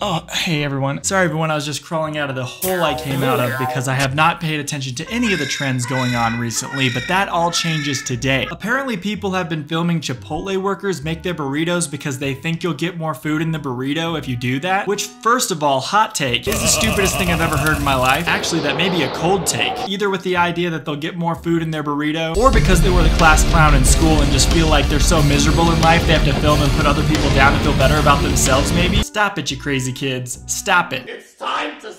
oh, hey everyone. Sorry everyone, I was just crawling out of the hole I came out of because I have not paid attention to any of the trends going on recently, but that all changes today. Apparently people have been filming Chipotle workers make their burritos because they think you'll get more food in the burrito if you do that, which first of all, hot take, is the stupidest thing I've ever heard in my life. Actually, that may be a cold take. Either with the idea that they'll get more food in their burrito, or because they were the class clown in school and just feel like they're so miserable in life they have to film and put other people down to feel better about themselves maybe? Stop it, you crazy kids. Stop it. It's time to.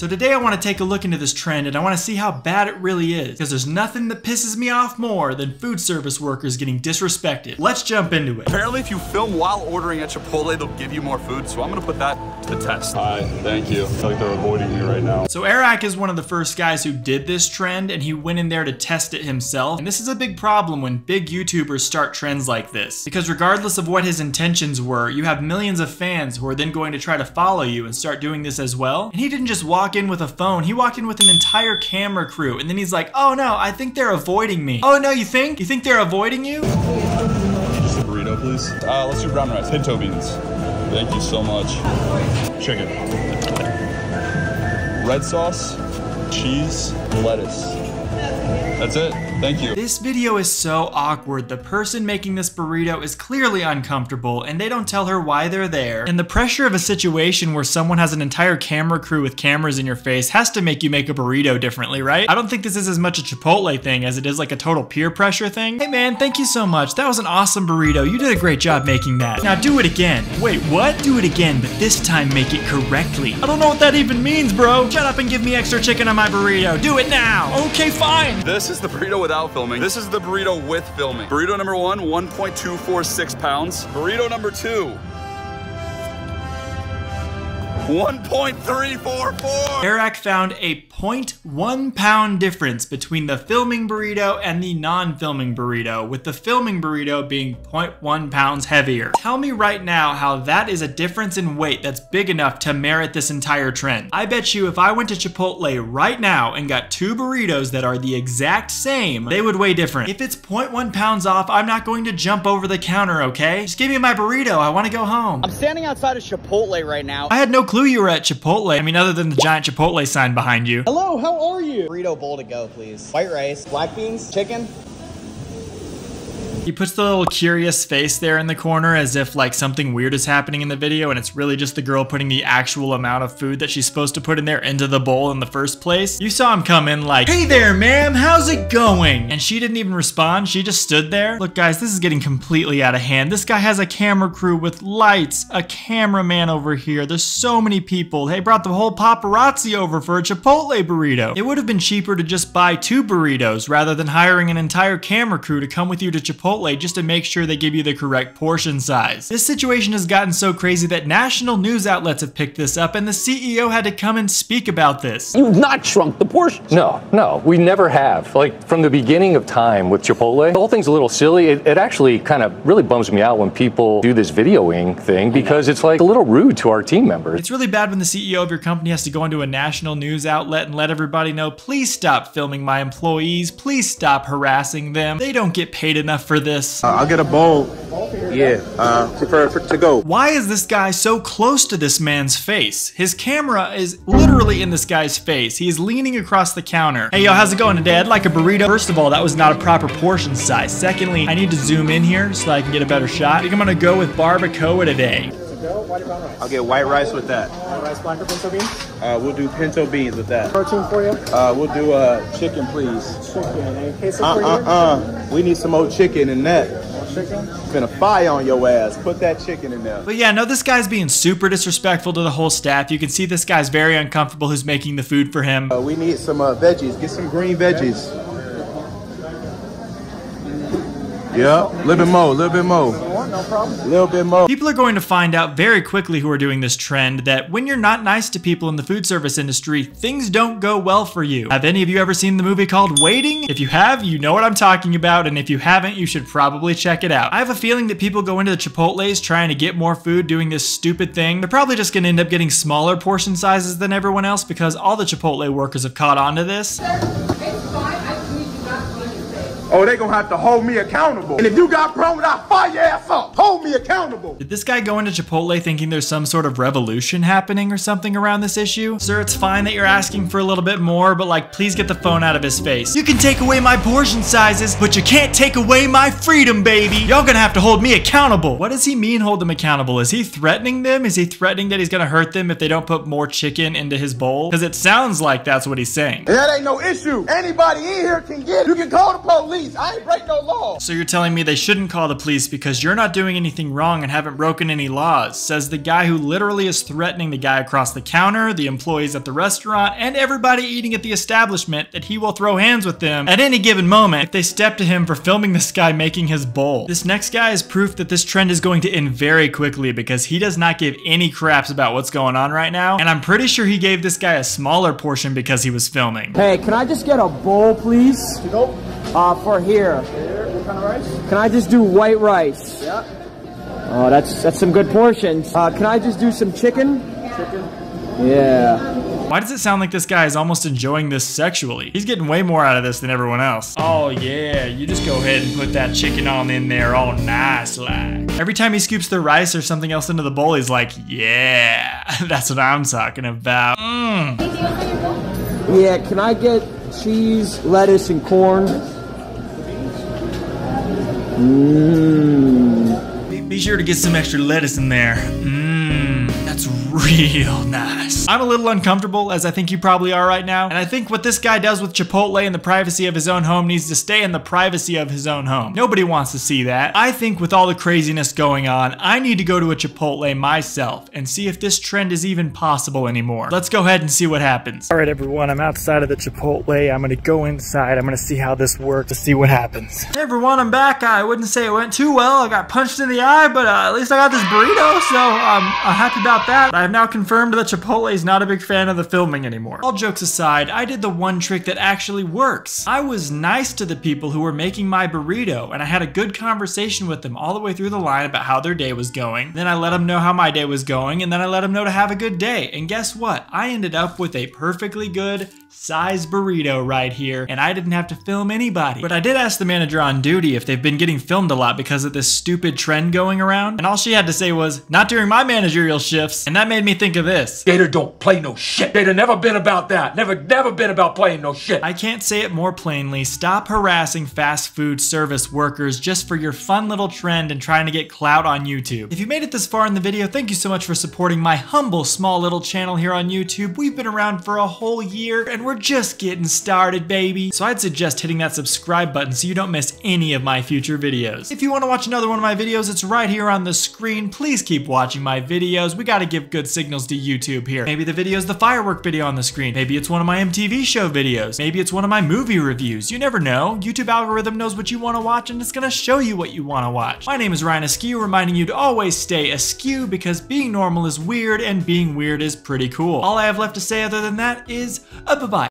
So today I want to take a look into this trend and I want to see how bad it really is. Because there's nothing that pisses me off more than food service workers getting disrespected. Let's jump into it. Apparently, if you film while ordering at Chipotle, they'll give you more food. So I'm gonna put that to the test. Hi, thank you. I feel like they're avoiding me right now. So Eric is one of the first guys who did this trend and he went in there to test it himself. And this is a big problem when big YouTubers start trends like this. Because regardless of what his intentions were, you have millions of fans who are then going to try to follow you and start doing this as well. And he didn't just walk in with a phone, he walked in with an entire camera crew. And then he's like, oh no, I think they're avoiding me. Oh no, you think? You think they're avoiding you? Just a burrito, please. Uh, let's do brown rice, pinto beans. Thank you so much. Chicken. Red sauce, cheese, lettuce. That's it. Thank you. This video is so awkward. The person making this burrito is clearly uncomfortable and they don't tell her why they're there. And the pressure of a situation where someone has an entire camera crew with cameras in your face has to make you make a burrito differently, right? I don't think this is as much a Chipotle thing as it is like a total peer pressure thing. Hey man, thank you so much. That was an awesome burrito. You did a great job making that. Now do it again. Wait, what? Do it again, but this time make it correctly. I don't know what that even means, bro. Shut up and give me extra chicken on my burrito. Do it now. Okay, fine. This is the burrito without filming. This is the burrito with filming. Burrito number one, 1.246 pounds. Burrito number two, 1.344. Eric found a 0.1 pound difference between the filming burrito and the non-filming burrito, with the filming burrito being 0.1 pounds heavier. Tell me right now how that is a difference in weight that's big enough to merit this entire trend. I bet you if I went to Chipotle right now and got two burritos that are the exact same, they would weigh different. If it's 0.1 pounds off, I'm not going to jump over the counter, okay? Just give me my burrito, I wanna go home. I'm standing outside of Chipotle right now. I had no clue you were at Chipotle. I mean, other than the giant Chipotle sign behind you. Hello, how are you? Burrito bowl to go, please. White rice, black beans, chicken. He puts the little curious face there in the corner as if like something weird is happening in the video and it's really just the girl putting the actual amount of food that she's supposed to put in there into the bowl in the first place. You saw him come in like, hey there ma'am, how's it going? And she didn't even respond, she just stood there. Look guys, this is getting completely out of hand. This guy has a camera crew with lights, a cameraman over here. There's so many people. They brought the whole paparazzi over for a Chipotle burrito. It would have been cheaper to just buy two burritos rather than hiring an entire camera crew to come with you to Chipotle just to make sure they give you the correct portion size. This situation has gotten so crazy that national news outlets have picked this up and the CEO had to come and speak about this. You've not shrunk the portion. No, no, we never have. Like from the beginning of time with Chipotle, the whole thing's a little silly. It, it actually kind of really bums me out when people do this videoing thing because it's like a little rude to our team members. It's really bad when the CEO of your company has to go into a national news outlet and let everybody know, please stop filming my employees, please stop harassing them. They don't get paid enough for this. Uh, I'll get a bowl. Yeah, uh, prefer for, to go. Why is this guy so close to this man's face? His camera is literally in this guy's face. He is leaning across the counter. Hey, yo, how's it going today? I'd like a burrito. First of all, that was not a proper portion size. Secondly, I need to zoom in here so I can get a better shot. I think I'm gonna go with barbacoa today. I'll get white rice with that. White rice, black or pinto beans? Uh, we'll do pinto beans with that. Protein for you? Uh, we'll do uh, chicken, please. Chicken. Any queso Uh for you? uh uh. We need some old chicken in that. Chicken? Finna fire on your ass. Put that chicken in there. But yeah, no, this guy's being super disrespectful to the whole staff. You can see this guy's very uncomfortable who's making the food for him. Uh, we need some uh, veggies. Get some green veggies. Yep, little bit more, a little bit more. No problem. Little bit more. People are going to find out very quickly who are doing this trend that when you're not nice to people in the food service industry, things don't go well for you. Have any of you ever seen the movie called Waiting? If you have, you know what I'm talking about, and if you haven't, you should probably check it out. I have a feeling that people go into the Chipotle's trying to get more food doing this stupid thing. They're probably just gonna end up getting smaller portion sizes than everyone else because all the Chipotle workers have caught on to this. It's Oh, they gonna have to hold me accountable. And if you got problems, I'll fire your ass up. Hold. Did this guy go into Chipotle thinking there's some sort of revolution happening or something around this issue? Sir, it's fine that you're asking for a little bit more, but like, please get the phone out of his face. You can take away my portion sizes, but you can't take away my freedom, baby. Y'all gonna have to hold me accountable. What does he mean hold them accountable? Is he threatening them? Is he threatening that he's gonna hurt them if they don't put more chicken into his bowl? Because it sounds like that's what he's saying. That ain't no issue. Anybody in here can get it. You can call the police. I ain't break no law. So you're telling me they shouldn't call the police because you're not doing anything wrong and haven't broken any laws, says the guy who literally is threatening the guy across the counter, the employees at the restaurant, and everybody eating at the establishment that he will throw hands with them at any given moment if they step to him for filming this guy making his bowl. This next guy is proof that this trend is going to end very quickly because he does not give any craps about what's going on right now, and I'm pretty sure he gave this guy a smaller portion because he was filming. Hey, can I just get a bowl, please? Nope. Uh, for here. Here, what kind of rice? Can I just do white rice? Yeah. Oh, that's that's some good portions. Uh, can I just do some chicken? Chicken. Yeah. Why does it sound like this guy is almost enjoying this sexually? He's getting way more out of this than everyone else. Oh yeah, you just go ahead and put that chicken on in there all nice like. Every time he scoops the rice or something else into the bowl, he's like, yeah, that's what I'm talking about. Mmm. Yeah, can I get cheese, lettuce, and corn? Mmm. Be sure to get some extra lettuce in there. Mmm, that's real nice. I'm a little uncomfortable, as I think you probably are right now, and I think what this guy does with Chipotle in the privacy of his own home needs to stay in the privacy of his own home. Nobody wants to see that. I think with all the craziness going on, I need to go to a Chipotle myself and see if this trend is even possible anymore. Let's go ahead and see what happens. All right, everyone, I'm outside of the Chipotle. I'm gonna go inside. I'm gonna see how this works to see what happens. Hey, everyone, I'm back. I wouldn't say it went too well. I got punched in the eye, but uh, at least I got this burrito, so um, I'm happy about that. I have now confirmed that Chipotle is not a big fan of the filming anymore. All jokes aside, I did the one trick that actually works. I was nice to the people who were making my burrito, and I had a good conversation with them all the way through the line about how their day was going. Then I let them know how my day was going, and then I let them know to have a good day. And guess what? I ended up with a perfectly good size burrito right here, and I didn't have to film anybody. But I did ask the manager on duty if they've been getting filmed a lot because of this stupid trend going around, and all she had to say was, not during my managerial shifts, and that made me think of this. Gator don't play no shit. Gator never been about that. Never, never been about playing no shit. I can't say it more plainly. Stop harassing fast food service workers just for your fun little trend and trying to get clout on YouTube. If you made it this far in the video, thank you so much for supporting my humble small little channel here on YouTube. We've been around for a whole year and we're just getting started, baby. So I'd suggest hitting that subscribe button so you don't miss any of my future videos. If you want to watch another one of my videos, it's right here on the screen. Please keep watching my videos. We gotta give good signals to YouTube here. Maybe the video is the firework video on the screen. Maybe it's one of my MTV show videos. Maybe it's one of my movie reviews. You never know. YouTube algorithm knows what you want to watch and it's gonna show you what you want to watch. My name is Ryan Askew, reminding you to always stay askew because being normal is weird and being weird is pretty cool. All I have left to say other than that is, uh,